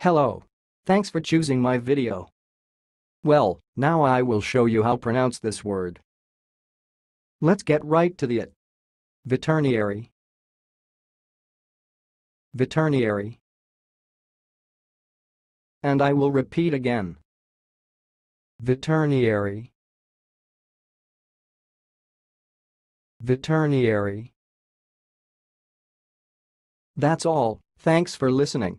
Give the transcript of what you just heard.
Hello. Thanks for choosing my video. Well, now I will show you how pronounce this word. Let's get right to the it. Veterinary. Veterinary. And I will repeat again. Veterinary. Veterinary. That's all, thanks for listening.